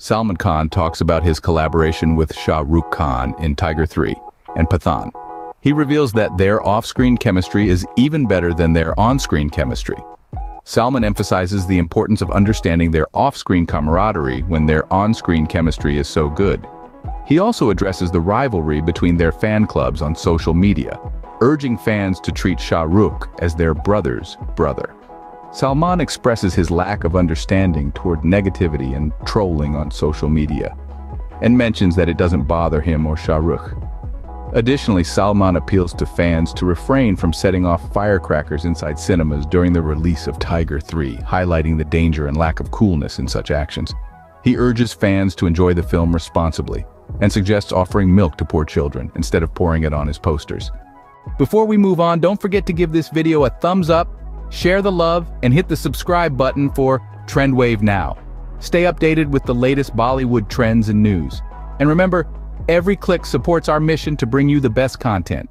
Salman Khan talks about his collaboration with Shah Rukh Khan in Tiger 3 and Pathaan. He reveals that their off-screen chemistry is even better than their on-screen chemistry. Salman emphasizes the importance of understanding their off-screen camaraderie when their on-screen chemistry is so good. He also addresses the rivalry between their fan clubs on social media, urging fans to treat Shah Rukh as their brother's brother. Salman expresses his lack of understanding toward negativity and trolling on social media, and mentions that it doesn't bother him or Shah Rukh. Additionally, Salman appeals to fans to refrain from setting off firecrackers inside cinemas during the release of Tiger 3, highlighting the danger and lack of coolness in such actions. He urges fans to enjoy the film responsibly, and suggests offering milk to poor children instead of pouring it on his posters. Before we move on, don't forget to give this video a thumbs up Share the love and hit the subscribe button for Trendwave Now. Stay updated with the latest Bollywood trends and news. And remember, every click supports our mission to bring you the best content.